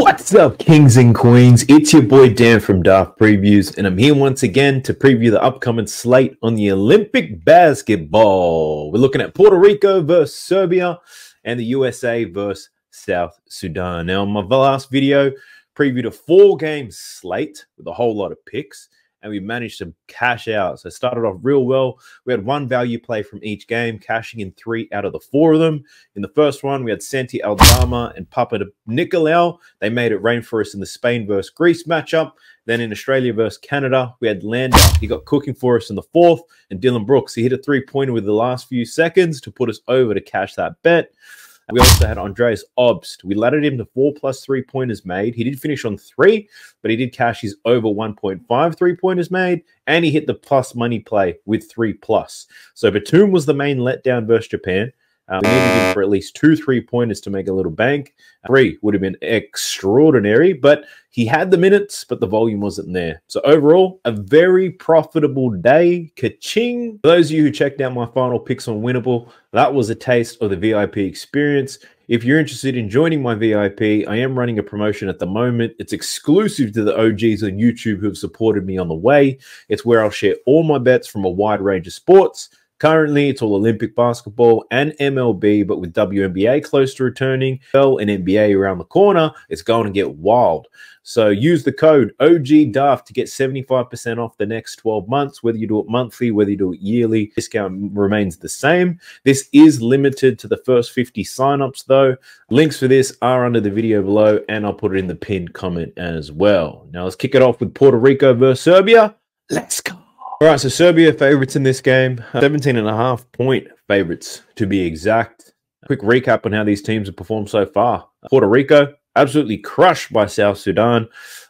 What's up, kings and queens? It's your boy Dan from Daft Previews, and I'm here once again to preview the upcoming slate on the Olympic basketball. We're looking at Puerto Rico versus Serbia and the USA versus South Sudan. Now, in my last video, previewed a four game slate with a whole lot of picks and we managed to cash out. So started off real well. We had one value play from each game, cashing in three out of the four of them. In the first one, we had Santi Aldama and Papa Nicolau. They made it rain for us in the Spain versus Greece matchup. Then in Australia versus Canada, we had Landale. He got cooking for us in the fourth, and Dillon Brooks. He hit a three pointer with the last few seconds to put us over to cash that bet. We also had Andreas Obst. We laddered him to four plus three pointers made. He did finish on three, but he did cash his over 1.5 three pointers made, and he hit the plus money play with three plus. So Batum was the main letdown versus Japan. Uh, we needed him for at least two three pointers to make a little bank. Three would have been extraordinary, but he had the minutes, but the volume wasn't there. So overall, a very profitable day. Kaching. For those of you who checked out my final picks on Winible, that was a taste of the VIP experience. If you're interested in joining my VIP, I am running a promotion at the moment. It's exclusive to the OGs on YouTube who have supported me on the way. It's where I'll share all my bets from a wide range of sports Currently, it's all Olympic basketball and MLB, but with WNBA close to returning, well, and NBA around the corner, it's going to get wild. So use the code OGDAFT to get 75% off the next 12 months, whether you do it monthly, whether you do it yearly, discount remains the same. This is limited to the first 50 signups, though. Links for this are under the video below, and I'll put it in the pinned comment as well. Now let's kick it off with Puerto Rico versus Serbia. Let's go. All right, so Serbia favorites in this game, uh, 17 and a half point favorites to be exact. Quick recap on how these teams have performed so far. Puerto Rico, absolutely crushed by South Sudan.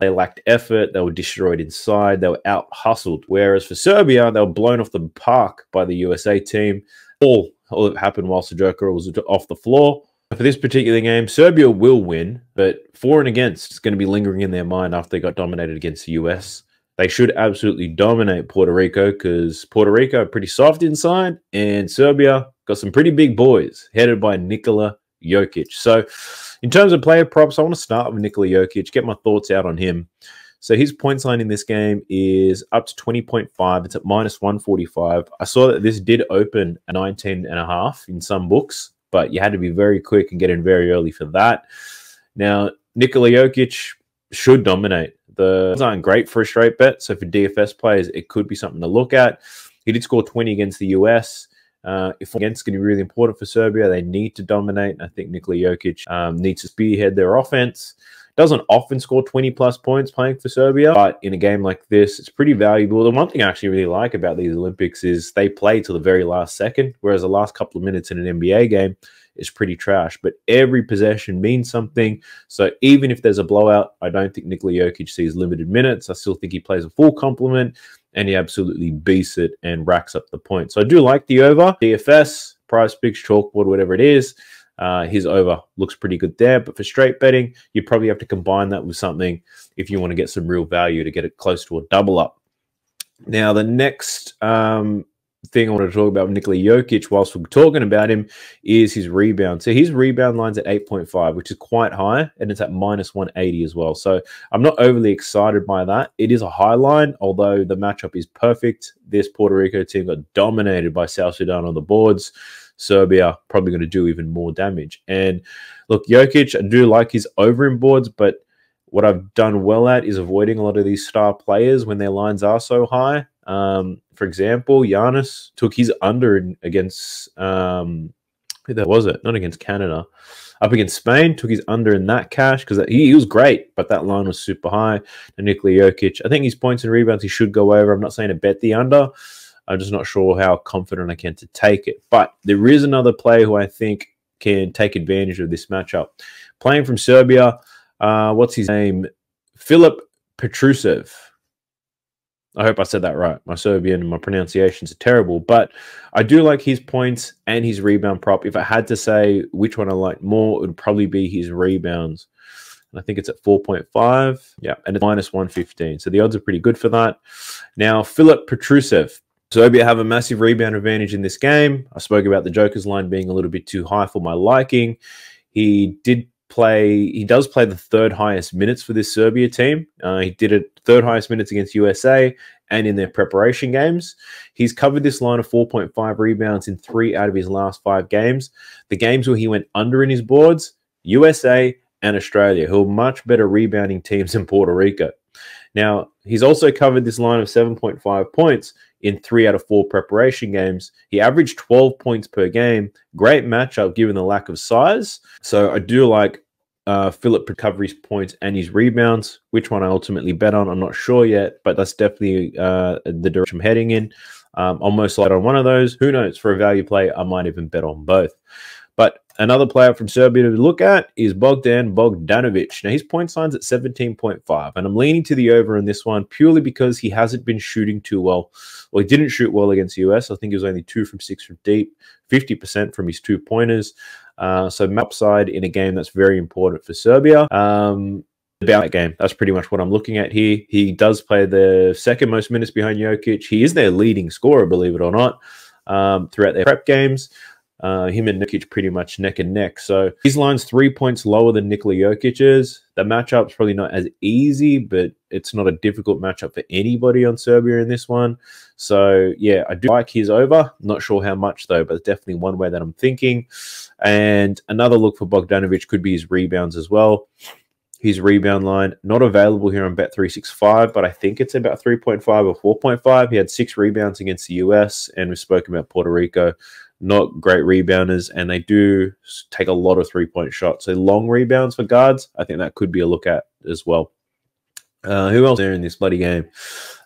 They lacked effort. They were destroyed inside. They were out hustled. Whereas for Serbia, they were blown off the park by the USA team. All, all that happened whilst the Joker was off the floor. For this particular game, Serbia will win, but for and against is going to be lingering in their mind after they got dominated against the US they should absolutely dominate Puerto Rico because Puerto Rico are pretty soft inside, and Serbia got some pretty big boys headed by Nikola Jokic. So, in terms of player props, I want to start with Nikola Jokic, get my thoughts out on him. So, his points line in this game is up to 20.5. It's at minus 145. I saw that this did open at 19 and a half in some books, but you had to be very quick and get in very early for that. Now, Nikola Jokic should dominate. The aren't great for a straight bet. So for DFS players, it could be something to look at. He did score 20 against the US. Uh, if against going to be really important for Serbia, they need to dominate. I think Nikola Jokic um, needs to spearhead their offense. Doesn't often score 20 plus points playing for Serbia, but in a game like this, it's pretty valuable. The one thing I actually really like about these Olympics is they play to the very last second, whereas the last couple of minutes in an NBA game, is pretty trash. But every possession means something. So even if there's a blowout, I don't think Nikola Jokic sees limited minutes. I still think he plays a full complement and he absolutely beats it and racks up the points. So I do like the over. DFS, PrizePicks, chalkboard, whatever it is. Uh, his over looks pretty good there. But for straight betting, you probably have to combine that with something if you want to get some real value to get it close to a double up. Now, the next um, thing I want to talk about with Nikola Jokic whilst we're talking about him is his rebound. So his rebound line's at 8.5, which is quite high, and it's at minus 180 as well. So I'm not overly excited by that. It is a high line, although the matchup is perfect. This Puerto Rico team got dominated by South Sudan on the boards. Serbia probably going to do even more damage. And look, Jokic, I do like his over in boards, but what I've done well at is avoiding a lot of these star players when their lines are so high. Um, for example, Giannis took his under against um, who that was it? Not against Canada. Up against Spain, took his under in that cash because he, he, was great, but that line was super high. And Nikola Jokic, I think his points and rebounds he should go over. I'm not saying to bet the under. I'm just not sure how confident I can to take it. But there is another player who I think can take advantage of this matchup. Playing from Serbia, uh, what's his name? Filip Petrusev. I hope I said that right. My Serbian and my pronunciations are terrible, but I do like his points and his rebound prop. If I had to say which one I like more, it would probably be his rebounds. And I think it's at 4.5. Yeah, and it's minus 115. So the odds are pretty good for that. Now, Filip Petrusev. Serbia have a massive rebound advantage in this game. I spoke about the Joker's line being a little bit too high for my liking. He did play. He does play the third highest minutes for this Serbia team. Uh, he did it third highest minutes against USA and in their preparation games. He's covered this line of 4.5 rebounds in three out of his last five games. The games where he went under in his boards, USA and Australia, who are much better rebounding teams than Puerto Rico. Now, he's also covered this line of 7.5 points in three out of four preparation games. He averaged 12 points per game. Great matchup given the lack of size. So I do like uh, Filip Petrusev's points and his rebounds. Which one I ultimately bet on, I'm not sure yet, but that's definitely uh, the direction I'm heading in. Um, I'll most likely on one of those. Who knows? For a value play, I might even bet on both. But another player from Serbia to look at is Bogdan Bogdanovic. Now, his point sign's at 17.5, and I'm leaning to the over in this one purely because he hasn't been shooting too well. Well, he didn't shoot well against the US. I think he was only two from six from deep, 50% from his two pointers. Uh, so, side in a game that's very important for Serbia. Um, about that game. That's pretty much what I'm looking at here. He does play the second most minutes behind Jokic. He is their leading scorer, believe it or not, um, throughout their prep games. Uh, him and Nikic pretty much neck and neck. So his line's three points lower than Nikola Jokic's. The matchup's probably not as easy, but it's not a difficult matchup for anybody on Serbia in this one. So yeah, I do like his over. Not sure how much though, but definitely one way that I'm thinking. And another look for Bogdanovic could be his rebounds as well. His rebound line not available here on Bet365, but I think it's about 3.5 or 4.5. He had six rebounds against the US, and we've spoken about Puerto Rico not great rebounders, and they do take a lot of three point shots. So long rebounds for guards, I think that could be a look at as well. Uh, who else there in this bloody game?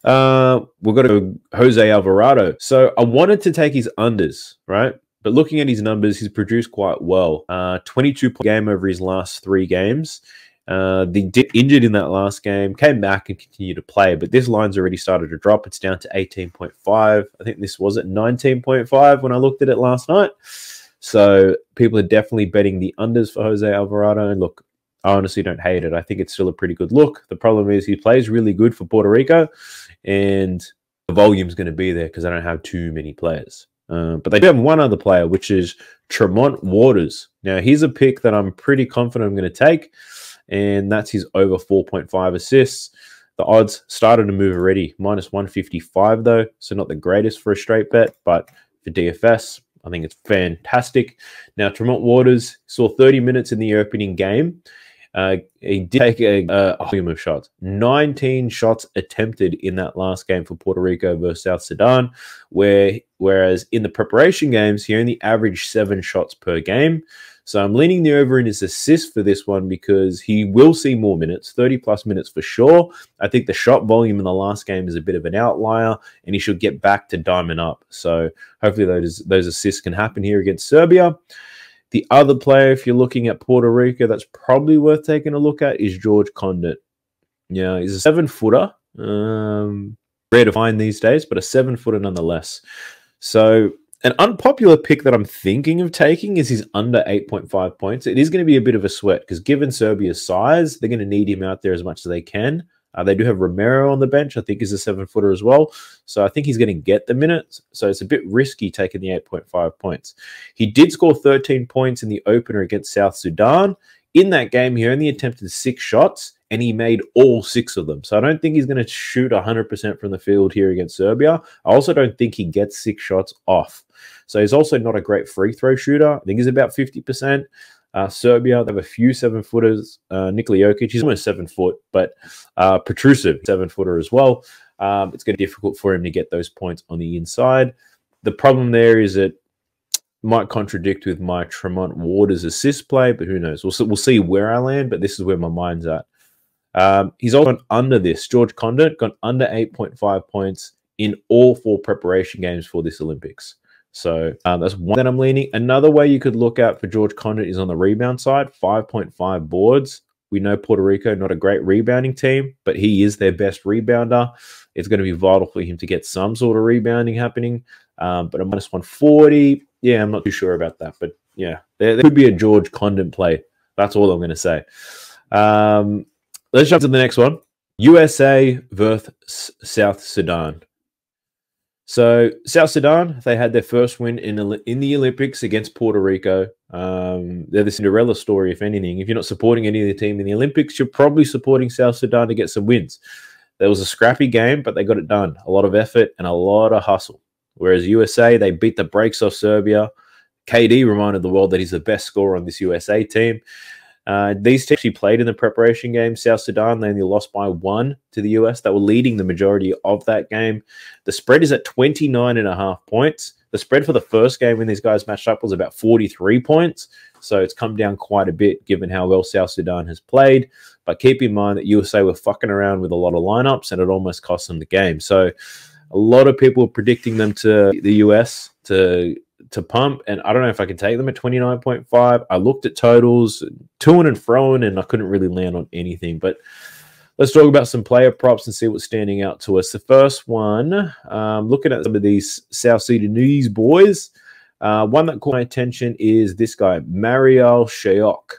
Uh, we've got to Jose Alvarado. So I wanted to take his unders, right? But looking at his numbers, he's produced quite well. Uh, 22 point game over his last three games. Uh, they injured in that last game, came back and continued to play, but this line's already started to drop. It's down to 18.5. I think this was at 19.5 when I looked at it last night. So people are definitely betting the unders for Jose Alvarado. And look, I honestly don't hate it. I think it's still a pretty good look. The problem is he plays really good for Puerto Rico, and the volume's going to be there because I don't have too many players. Uh, but they do have one other player, which is Tremont Waters. Now, he's a pick that I'm pretty confident I'm going to take and that's his over 4.5 assists. The odds started to move already, minus 155 though, so not the greatest for a straight bet, but for DFS, I think it's fantastic. Now, Tremont Waters saw 30 minutes in the opening game. Uh, he did take a, a volume of shots, 19 shots attempted in that last game for Puerto Rico versus South Sudan, where whereas in the preparation games he only averaged seven shots per game. So I'm leaning the over in his assist for this one because he will see more minutes, 30 plus minutes for sure. I think the shot volume in the last game is a bit of an outlier, and he should get back to diamond up. So hopefully those those assists can happen here against Serbia. The other player, if you're looking at Puerto Rico, that's probably worth taking a look at is George Conditt. Yeah, he's a seven footer. Um, rare to find these days, but a seven footer nonetheless. So an unpopular pick that I'm thinking of taking is his under 8.5 points. It is going to be a bit of a sweat because given Serbia's size, they're going to need him out there as much as they can. Uh, they do have Romero on the bench, I think is a seven footer as well. So I think he's going to get the minutes. So it's a bit risky taking the 8.5 points. He did score 13 points in the opener against South Sudan. In that game, he only attempted six shots and he made all six of them. So I don't think he's going to shoot 100% from the field here against Serbia. I also don't think he gets six shots off. So he's also not a great free throw shooter. I think he's about 50%. Uh, Serbia, they have a few seven footers. Uh, Nikola Jokic, he's almost seven foot, but uh, Petrusev, seven footer as well. Um, it's going to be difficult for him to get those points on the inside. The problem there is that might contradict with my Tremont Waters assist play, but who knows? We'll we'll see where I land, but this is where my mind's at. Um, he's also gone under this. George Conditt gone under 8.5 points in all four preparation games for this Olympics. So um, that's one that I'm leaning. Another way you could look out for George Conditt is on the rebound side, 5.5 boards. We know Puerto Rico not a great rebounding team, but he is their best rebounder. It's going to be vital for him to get some sort of rebounding happening. Um, but a minus 140, yeah, I'm not too sure about that. But yeah, there, there could be a George Conditt play. That's all I'm going to say. Um, let's jump to the next one. USA versus South Sudan. So South Sudan, they had their first win in in the Olympics against Puerto Rico. Um, they're the Cinderella story, if anything. If you're not supporting any of the team in the Olympics, you're probably supporting South Sudan to get some wins. There was a scrappy game, but they got it done. A lot of effort and a lot of hustle. Whereas USA, they beat the brakes off Serbia. KD reminded the world that he's the best scorer on this USA team. Uh, these teams actually played in the preparation game. South Sudan, they only lost by one to the US. They were leading the majority of that game. The spread is at 29 and a half points. The spread for the first game when these guys matched up was about 43 points. So it's come down quite a bit given how well South Sudan has played. But keep in mind that USA were fucking around with a lot of lineups and it almost cost them the game. So a lot of people predicting them to the US to to pump, and I don't know if I can take them at 29.5. I looked at totals, to and froing, and I couldn't really land on anything. But let's talk about some player props and see what's standing out to us. The first one, um, looking at some of these South Sudanese boys, uh, one that caught my attention is this guy, Marial Shayok.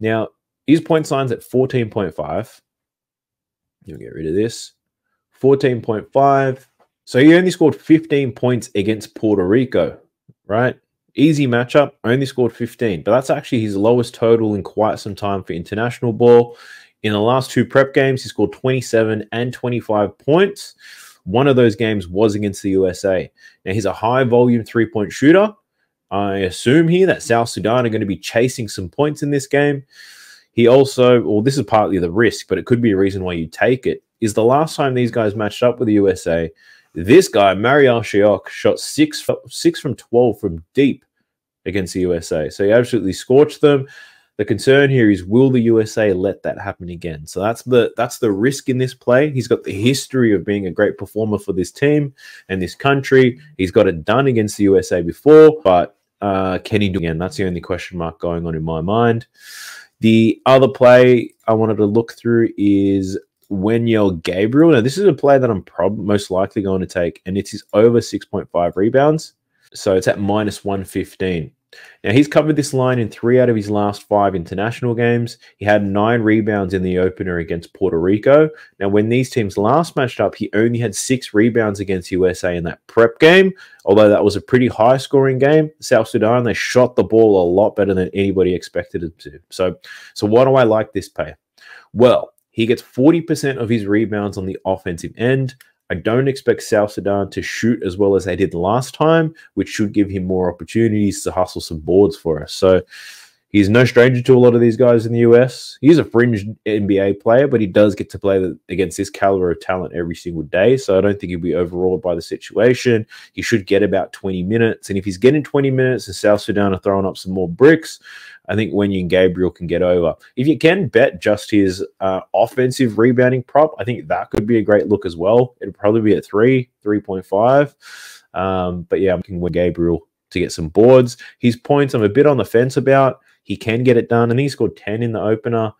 Now, his point signs at 14.5. You'll get rid of this. 14.5. So he only scored 15 points against Puerto Rico right? Easy matchup, only scored 15, but that's actually his lowest total in quite some time for international ball. In the last two prep games, he scored 27 and 25 points. One of those games was against the USA. Now, he's a high volume three point shooter. I assume here that South Sudan are going to be chasing some points in this game. He also, well, this is partly the risk, but it could be a reason why you take it. Is the last time these guys matched up with the USA, this guy, Marial Shayok, shot six six from twelve from deep against the USA. So he absolutely scorched them. The concern here is will the USA let that happen again? So that's the that's the risk in this play. He's got the history of being a great performer for this team and this country. He's got it done against the USA before, but uh, can he do it again? That's the only question mark going on in my mind. The other play I wanted to look through is Wenyen Gabriel. Now, this is a player that I'm prob- most likely going to take, and it is his over 6.5 rebounds. So it's at minus 115. Now, he's covered this line in three out of his last five international games. He had nine rebounds in the opener against Puerto Rico. Now, when these teams last matched up, he only had six rebounds against USA in that prep game, although that was a pretty high scoring game. South Sudan, they shot the ball a lot better than anybody expected it to. So, so why do I like this pair? Well, he gets 40% of his rebounds on the offensive end. I don't expect South Sudan to shoot as well as they did last time, which should give him more opportunities to hustle some boards for us. So he's no stranger to a lot of these guys in the US. He's a fringe NBA player, but he does get to play against this caliber of talent every single day. So I don't think he'll be overawed by the situation. He should get about 20 minutes. And if he's getting 20 minutes and South Sudan are throwing up some more bricks, I think Wenyen Gabriel can get over. If you can bet just his uh, offensive rebounding prop, I think that could be a great look as well. It'd probably be at three, 3.5. Um, but yeah, I'm looking with Gabriel to get some boards. His points, I'm a bit on the fence about. He can get it done. and he scored 10 in the opener.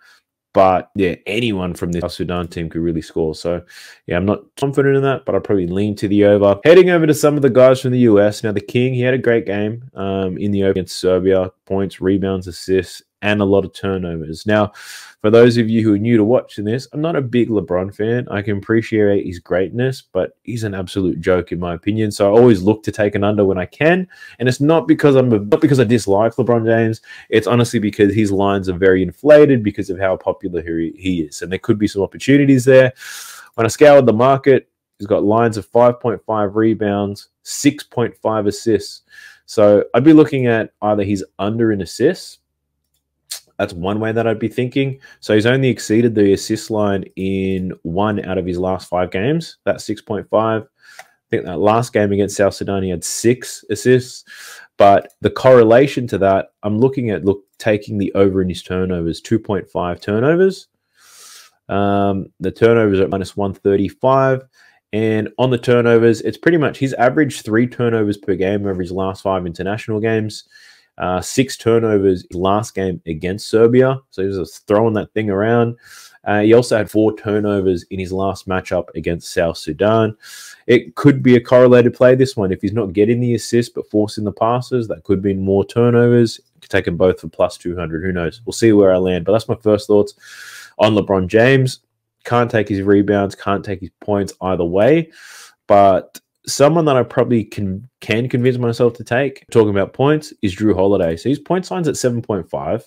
But yeah, anyone from the Sudan team could really score. So yeah, I'm not confident in that, but I'll probably lean to the over. Heading over to some of the guys from the US. Now, the King, he had a great game um, in the over against Serbia. Points, rebounds, assists, and a lot of turnovers. Now, for those of you who are new to watching this, I'm not a big LeBron fan. I can appreciate his greatness, but he's an absolute joke in my opinion. So I always look to take an under when I can, and it's not because I'm a, not because I dislike LeBron James. It's honestly because his lines are very inflated because of how popular he, he is, and there could be some opportunities there. When I scoured the market, he's got lines of 5.5 rebounds, 6.5 assists. So I'd be looking at either he's under in assists that's one way that I'd be thinking. So he's only exceeded the assist line in one out of his last five games. That's 6.5. I think that last game against South Sudan, he had six assists. But the correlation to that, I'm looking at look taking the over in his turnovers, 2.5 turnovers. Um, the turnovers at minus 135. And on the turnovers, it's pretty much his average three turnovers per game over his last five international games. Uh, six turnovers last game against Serbia. So he was throwing that thing around. Uh, he also had four turnovers in his last matchup against South Sudan. It could be a correlated play, this one. If he's not getting the assist but forcing the passes, that could be more turnovers. Take them both for plus 200. Who knows? We'll see where I land. But that's my first thoughts on LeBron James. Can't take his rebounds, can't take his points either way. But someone that I probably can can convince myself to take, talking about points, is Jrue Holiday. So his point sign's at 7.5.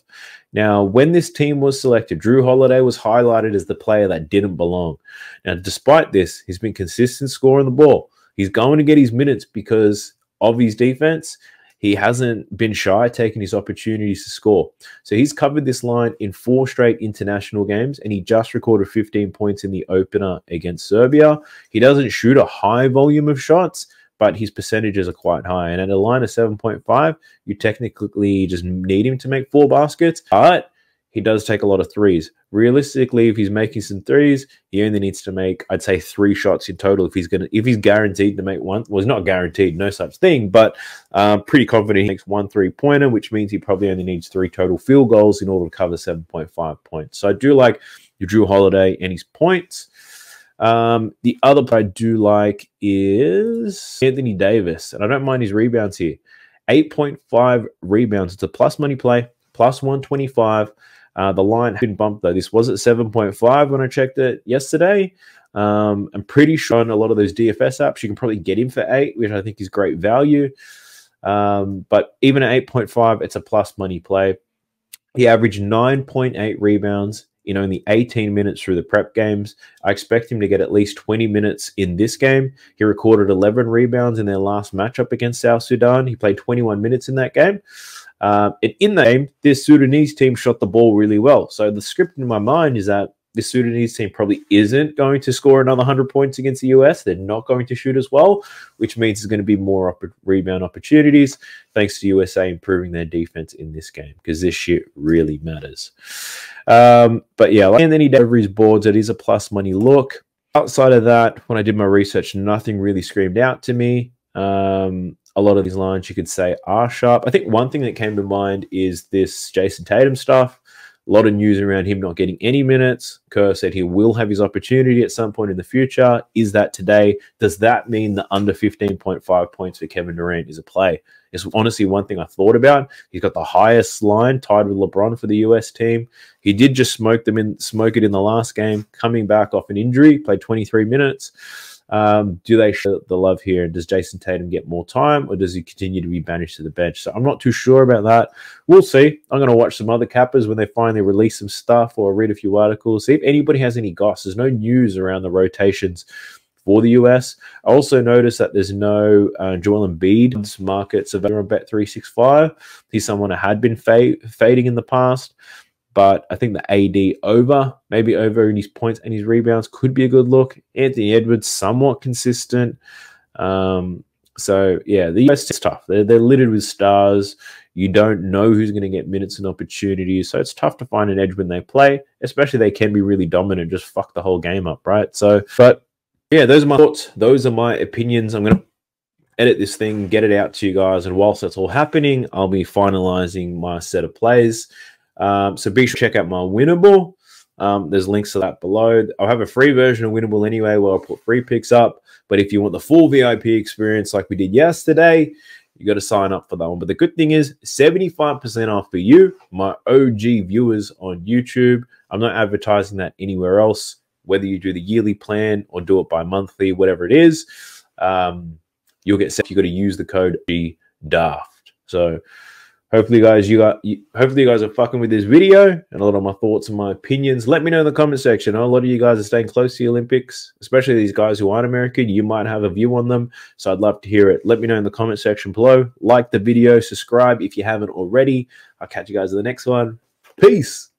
Now, when this team was selected, Jrue Holiday was highlighted as the player that didn't belong. Now, despite this, he's been consistent scoring the ball. He's going to get his minutes because of his defense he hasn't been shy taking his opportunities to score. So he's covered this line in four straight international games, and he just recorded 15 points in the opener against Serbia. He doesn't shoot a high volume of shots, but his percentages are quite high. And at a line of 7.5, you technically just need him to make four baskets. But he does take a lot of threes. Realistically, if he's making some threes, he only needs to make, I'd say, three shots in total. If he's gonna, if he's guaranteed to make one, well, he's not guaranteed, no such thing, but um, pretty confident he makes one three pointer, which means he probably only needs three total field goals in order to cover seven point five points. So I do like Jrue Holiday and his points. Um, the other I do like is Anthony Davis, and I don't mind his rebounds here. 8.5 rebounds. It's a plus money play, plus 125. Uh, the line had been bumped though. This was at 7.5 when I checked it yesterday. Um, I'm pretty sure on a lot of those DFS apps, you can probably get him for eight, which I think is great value. Um, but even at 8.5, it's a plus money play. He averaged 9.8 rebounds in only 18 minutes through the prep games. I expect him to get at least 20 minutes in this game. He recorded 11 rebounds in their last matchup against South Sudan. He played 21 minutes in that game. Uh, and in the game, this Sudanese team shot the ball really well. So the script in my mind is that this Sudanese team probably isn't going to score another 100 points against the US. They're not going to shoot as well, which means there's going to be more op- rebound opportunities thanks to USA improving their defense in this game because this shit really matters. Um, but yeah, like Anthony Davis boards, it is a plus money look. Outside of that, when I did my research, nothing really screamed out to me. Um, a lot of these lines you could say are sharp. I think one thing that came to mind is this Jayson Tatum stuff. A lot of news around him not getting any minutes. Kerr said he will have his opportunity at some point in the future. Is that today? Does that mean that under 15.5 points for Kevin Durant is a play? It's honestly one thing I thought about. He's got the highest line tied with LeBron for the US team. He did just smoke them in, smoke it in the last game, coming back off an injury, played 23 minutes. Um, do they show the love here? Does Jayson Tatum get more time or does he continue to be banished to the bench? So I'm not too sure about that. We'll see. I'm going to watch some other cappers when they finally release some stuff or read a few articles, see if anybody has any goss. There's no news around the rotations for the US. I also noticed that there's no uh, Joel Embiid markets available on Bet365. He's someone that had been fading in the past but I think the AD over, maybe over in his points and his rebounds could be a good look. Anthony Edwards, somewhat consistent. Um, so, yeah, the US is tough. They're, they're littered with stars. You don't know who's going to get minutes and opportunities. So it's tough to find an edge when they play, especially they can be really dominant, just fuck the whole game up, right? So, but yeah, those are my thoughts. Those are my opinions. I'm going to edit this thing, get it out to you guys. And whilst that's all happening, I'll be finalizing my set of plays. Um, so be sure to check out my Winible. Um, there's links to that below. I'll have a free version of Winible anyway where I'll put free picks up. But if you want the full VIP experience like we did yesterday, you got to sign up for that one. But the good thing is 75% off for you, my OG viewers on YouTube. I'm not advertising that anywhere else, whether you do the yearly plan or do it by monthly, whatever it is. Um, you'll get set. You got to use the code DAFT. So hopefully guys you got hopefully you guys are fucking with this video and a lot of my thoughts and my opinions. Let me know in the comment section. A lot of you guys are staying close to the olympics especially these guys who aren't american. You might have a view on them so i'd love to hear it. Let me know in the comment section below. Like the video subscribe if you haven't already. I'll catch you guys in the next one. Peace